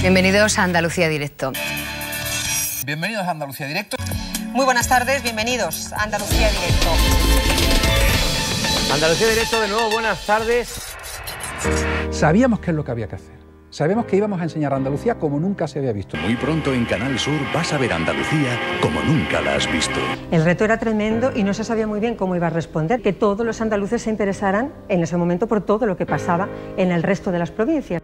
Bienvenidos a Andalucía Directo. Bienvenidos a Andalucía Directo. Muy buenas tardes, bienvenidos a Andalucía Directo. Andalucía Directo, de nuevo, buenas tardes. Sabíamos qué es lo que había que hacer. Sabemos que íbamos a enseñar Andalucía como nunca se había visto. Muy pronto en Canal Sur vas a ver Andalucía como nunca la has visto. El reto era tremendo y no se sabía muy bien cómo iba a responder, que todos los andaluces se interesaran en ese momento por todo lo que pasaba en el resto de las provincias.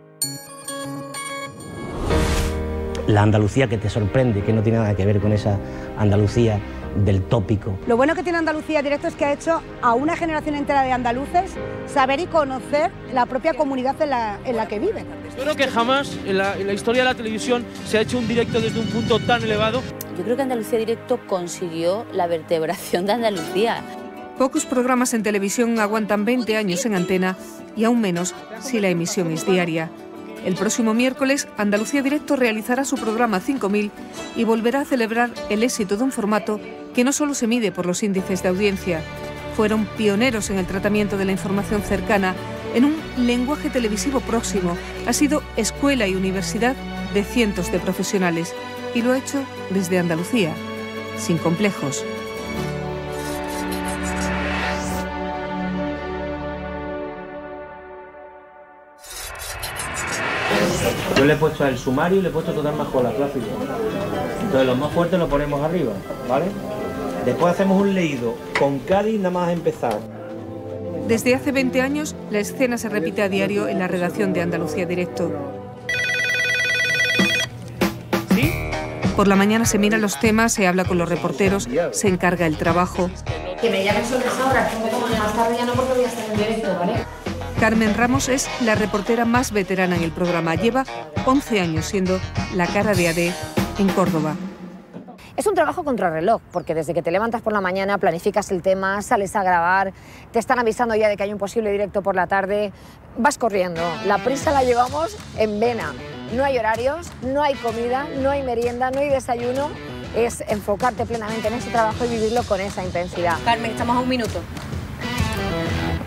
La Andalucía que te sorprende, que no tiene nada que ver con esa Andalucía del tópico. Lo bueno que tiene Andalucía Directo es que ha hecho a una generación entera de andaluces saber y conocer la propia comunidad en la, en la que viven. Yo creo que jamás en la, en la historia de la televisión se ha hecho un directo desde un punto tan elevado. Yo creo que Andalucía Directo consiguió la vertebración de Andalucía. Pocos programas en televisión aguantan 20 años en antena y aún menos si la emisión es diaria. El próximo miércoles, Andalucía Directo realizará su programa 5000 y volverá a celebrar el éxito de un formato que no solo se mide por los índices de audiencia. Fueron pioneros en el tratamiento de la información cercana en un lenguaje televisivo próximo. Ha sido escuela y universidad de cientos de profesionales y lo ha hecho desde Andalucía, sin complejos. Yo le he puesto el sumario y le he puesto total más la clásico. Entonces los más fuertes lo ponemos arriba, ¿vale? Después hacemos un leído con Cádiz nada más empezar. Desde hace 20 años, la escena se repite a diario en la redacción de Andalucía Directo. ¿Sí? Por la mañana se miran los temas, se habla con los reporteros, se encarga el trabajo. Que me llamen sobre esa hora, que un poco más tarde ya no porque voy a estar en directo, ¿vale? Carmen Ramos es la reportera más veterana en el programa. Lleva 11 años siendo la cara de AD en Córdoba. Es un trabajo contrarreloj, porque desde que te levantas por la mañana, planificas el tema, sales a grabar, te están avisando ya de que hay un posible directo por la tarde, vas corriendo. La prisa la llevamos en vena. No hay horarios, no hay comida, no hay merienda, no hay desayuno. Es enfocarte plenamente en ese trabajo y vivirlo con esa intensidad. Carmen, estamos a un minuto.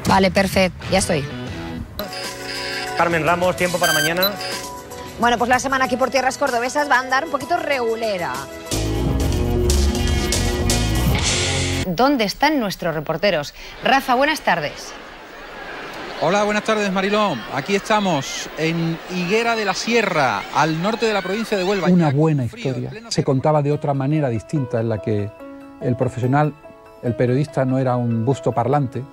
Vale, perfecto, ya estoy. Carmen Ramos, tiempo para mañana. Bueno, pues la semana aquí por tierras cordobesas va a andar un poquito regulera. ¿Dónde están nuestros reporteros? Rafa, buenas tardes. Hola, buenas tardes Marilón. Aquí estamos en Higuera de la Sierra, al norte de la provincia de Huelva. Una buena historia. Se contaba de otra manera distinta en la que el profesional, el periodista no era un busto parlante,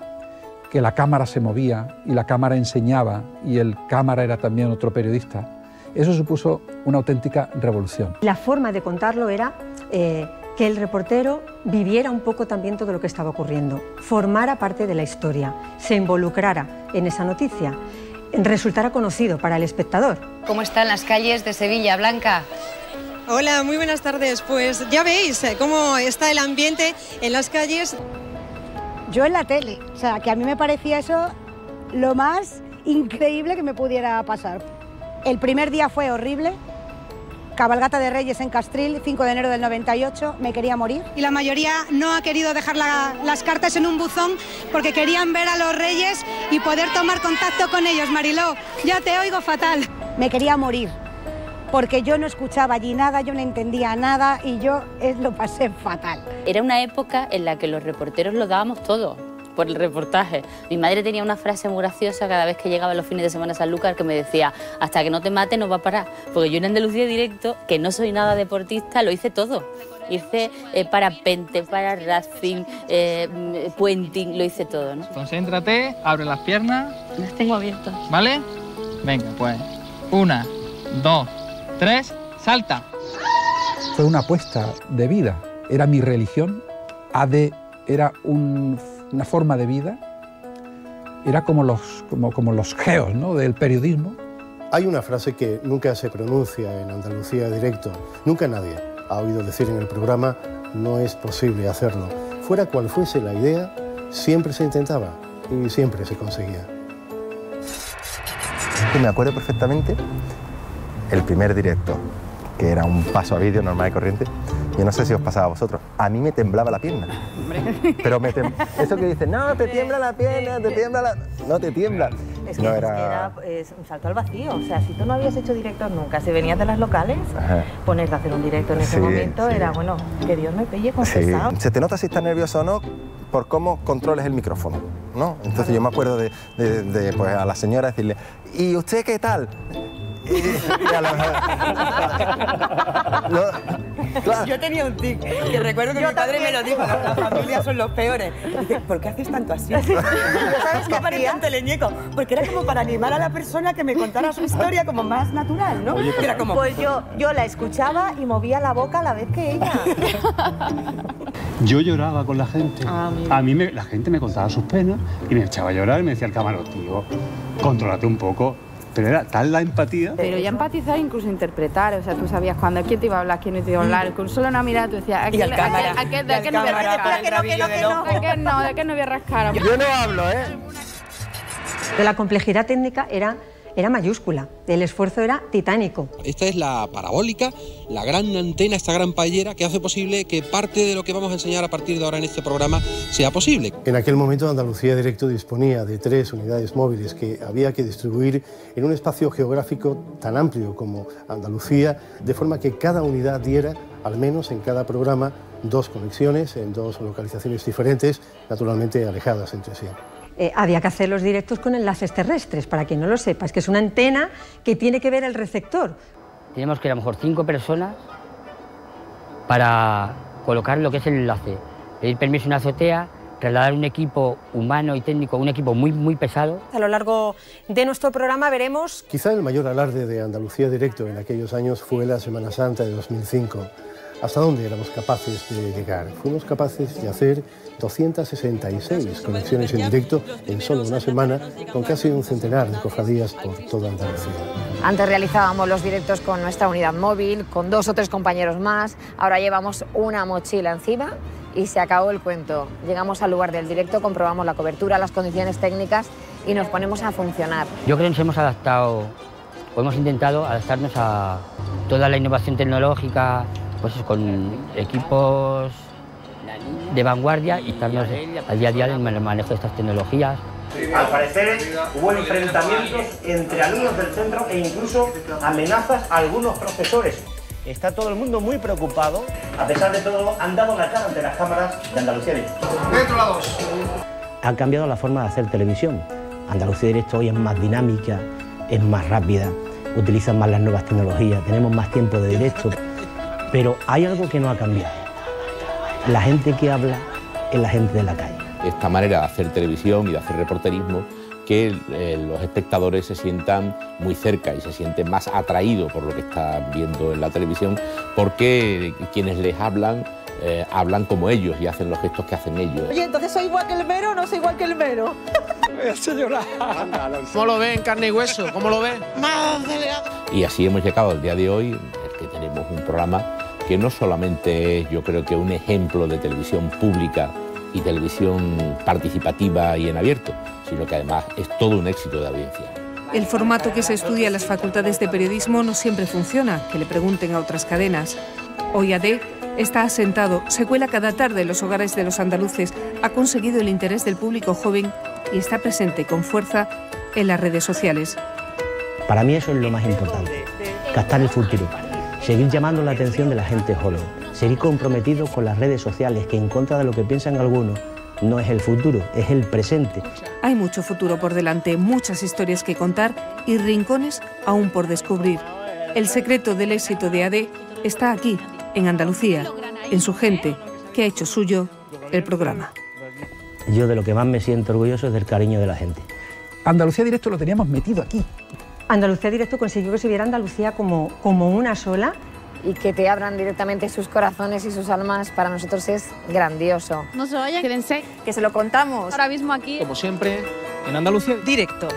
que la cámara se movía y la cámara enseñaba y el cámara era también otro periodista. Eso supuso una auténtica revolución. La forma de contarlo era eh, que el reportero viviera un poco también todo lo que estaba ocurriendo, formara parte de la historia, se involucrara en esa noticia, resultara conocido para el espectador. ¿Cómo están las calles de Sevilla, Blanca? Hola, muy buenas tardes. Pues ya veis eh, cómo está el ambiente en las calles. Yo en la tele, o sea, que a mí me parecía eso lo más increíble que me pudiera pasar. El primer día fue horrible, Cabalgata de Reyes en Castril, 5 de enero del 98, me quería morir. Y la mayoría no ha querido dejar la- las cartas en un buzón porque querían ver a los reyes y poder tomar contacto con ellos. Mariló, ya te oigo fatal. Me quería morir, porque yo no escuchaba allí nada, yo no entendía nada y yo lo pasé fatal. Era una época en la que los reporteros lo dábamos todo por el reportaje. Mi madre tenía una frase muy graciosa cada vez que llegaba los fines de semana a Sanlúcar que me decía, hasta que no te mate no va a parar. Porque yo en Andalucía Directo, que no soy nada deportista, lo hice todo. Hice eh, parapente, para racing, eh, mm, puenting, lo hice todo, ¿no? Concéntrate, abre las piernas, Las tengo abiertas. ¿vale? Venga, pues. Una, dos, tres, salta. Fue una apuesta de vida. Era mi religión. AD era un- una forma de vida. Era como los, como, como los geos ¿no? del periodismo. Hay una frase que nunca se pronuncia en Andalucía directo, nunca nadie ha oído decir en el programa, no es posible hacerlo. Fuera cual fuese la idea, siempre se intentaba y siempre se conseguía. Me acuerdo perfectamente el primer directo, que era un paso a vídeo normal y corriente. Yo no sé si os pasaba a vosotros. A mí me temblaba la pierna. Pero me tem- eso que dicen, no, te tiembla la pierna, te tiembla la... No te tiembla. Es que, No es era- que era es un salto al vacío. O sea, si tú no habías hecho directos nunca, si venías de las locales, Ajá. ponerte a hacer un directo en ese Sí, momento sí. era, bueno, que Dios me pille Sí. confesado. Se te nota si estás nervioso o no por cómo controles el micrófono, ¿no? Entonces yo me acuerdo de, de- de, pues, a la señora decirle, ¿y usted qué tal? Y, y a la- Lo- claro. Yo tenía un tic que recuerdo que mi padre me lo dijo, las familias son los peores. Dice, ¿por qué haces tanto así? ¿Sabes qué parecía un teleñeco? Porque era como para animar a la persona que me contara su historia como más natural, ¿no? Era como... Pues yo, yo la escuchaba y movía la boca a la vez que ella. Yo lloraba con la gente. Ah, a mí me- la gente me contaba sus penas y me echaba a llorar y me decía el camarote, tío, contrólate un poco. Pero era tal la empatía. Pero ya empatizar, incluso interpretar, o sea, tú sabías cuando quién te iba a hablar, quién no te iba a hablar, con solo una mirada tú decías, ¿a qué- a qué- y ¿de al qué no voy a rascar? ¿De qué no voy a rascar? Yo no hablo, ¿eh? De la complejidad técnica era, era mayúscula, el esfuerzo era titánico. Esta es la parabólica, la gran antena, esta gran paellera que hace posible que parte de lo que vamos a enseñar a partir de ahora en este programa sea posible. En aquel momento Andalucía Directo disponía de tres unidades móviles que había que distribuir en un espacio geográfico tan amplio como Andalucía, de forma que cada unidad diera, al menos en cada programa, dos conexiones en dos localizaciones diferentes, naturalmente alejadas entre sí. Eh, había que hacer los directos con enlaces terrestres, para quien no lo sepa, es que es una antena que tiene que ver el receptor. Tenemos que ir a lo mejor cinco personas para colocar lo que es el enlace. Pedir permiso en una azotea, trasladar un equipo humano y técnico, un equipo muy, muy pesado. A lo largo de nuestro programa veremos Quizá el mayor alarde de Andalucía Directo en aquellos años fue la Semana Santa de 2005. ¿Hasta dónde éramos capaces de llegar? Fuimos capaces de hacer 266 conexiones en directo en solo una semana, con casi un centenar de cofradías por toda Andalucía. Antes realizábamos los directos con nuestra unidad móvil, con dos o tres compañeros más. Ahora llevamos una mochila encima y se acabó el cuento. Llegamos al lugar del directo, comprobamos la cobertura, las condiciones técnicas y nos ponemos a funcionar. Yo creo que nos hemos adaptado, o hemos intentado adaptarnos a toda la innovación tecnológica, pues con equipos de vanguardia y estarnos al día a día en el manejo de estas tecnologías. Al parecer hubo enfrentamientos entre alumnos del centro e incluso amenazas a algunos profesores. Está todo el mundo muy preocupado. A pesar de todo, han dado la cara ante las cámaras de Andalucía Directo. Dentro la dos. Ha cambiado la forma de hacer televisión. Andalucía Directo hoy es más dinámica, es más rápida, utilizan más las nuevas tecnologías, tenemos más tiempo de directo. Pero hay algo que no ha cambiado. La gente que habla es la gente de la calle. esta manera de hacer televisión y de hacer reporterismo que eh, los espectadores se sientan muy cerca y se sienten más atraídos por lo que están viendo en la televisión porque quienes les hablan eh, hablan como ellos y hacen los gestos que hacen ellos. Oye, entonces soy igual que el mero o no soy igual que el mero. Señora. ¿Cómo lo ven, carne y hueso? ¿Cómo lo ven? Más acelerado. Y así hemos llegado al día de hoy, en el que tenemos un programa que no solamente es, yo creo que un ejemplo de televisión pública y televisión participativa y en abierto, sino que además es todo un éxito de audiencia. El formato que se estudia en las facultades de periodismo no siempre funciona, que le pregunten a otras cadenas. Hoy AD está asentado, se cuela cada tarde en los hogares de los andaluces, ha conseguido el interés del público joven y está presente con fuerza en las redes sociales. Para mí eso es lo más importante, captar el futuro, seguir llamando la atención de la gente joven, seguir comprometido con las redes sociales, que en contra de lo que piensan algunos, no es el futuro, es el presente. Hay mucho futuro por delante, muchas historias que contar y rincones aún por descubrir. El secreto del éxito de AD está aquí, en Andalucía, en su gente, que ha hecho suyo el programa. Yo de lo que más me siento orgulloso es del cariño de la gente. Andalucía Directo lo teníamos metido aquí. Andalucía Directo consiguió que se viera Andalucía como, como una sola. Y que te abran directamente sus corazones y sus almas, para nosotros es grandioso. No se vayan, quédense. Que se lo contamos. Ahora mismo aquí. Como siempre, en Andalucía. Directo.